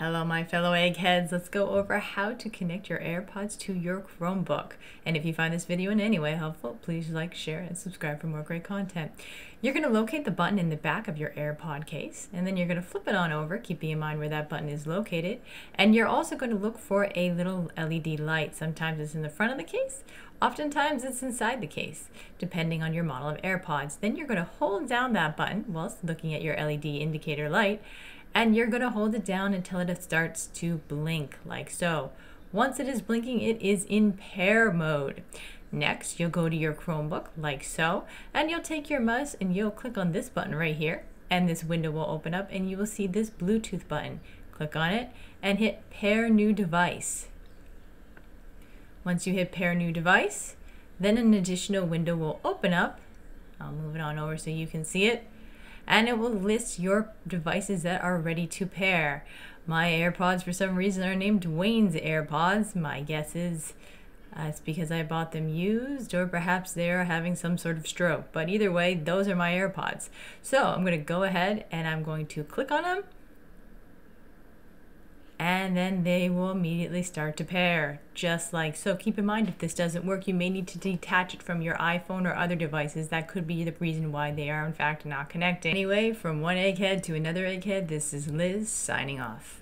Hello, my fellow eggheads. Let's go over how to connect your AirPods to your Chromebook. And if you find this video in any way helpful, please like, share, and subscribe for more great content. You're going to locate the button in the back of your AirPod case, and then you're going to flip it on over, keeping in mind where that button is located. And you're also going to look for a little LED light. Sometimes it's in the front of the case, oftentimes it's inside the case, depending on your model of AirPods. Then you're going to hold down that button whilst looking at your LED indicator light and you're going to hold it down until it starts to blink like so. Once it is blinking, it is in pair mode. Next, you'll go to your Chromebook like so, and you'll take your mouse and you'll click on this button right here, and this window will open up and you will see this Bluetooth button. Click on it and hit pair new device. Once you hit pair new device, then an additional window will open up. I'll move it on over so you can see it and it will list your devices that are ready to pair. My AirPods, for some reason, are named Wayne's AirPods. My guess is uh, it's because I bought them used, or perhaps they're having some sort of stroke. But either way, those are my AirPods. So I'm going to go ahead and I'm going to click on them and then they will immediately start to pair just like so keep in mind if this doesn't work you may need to detach it from your iphone or other devices. That could be the reason why they are in fact not connecting. Anyway from one egghead to another egghead this is liz signing off